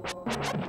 you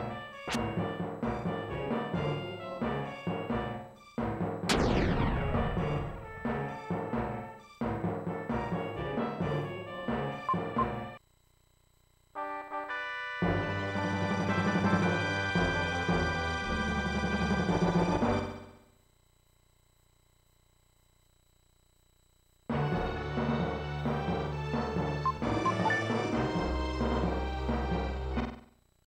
You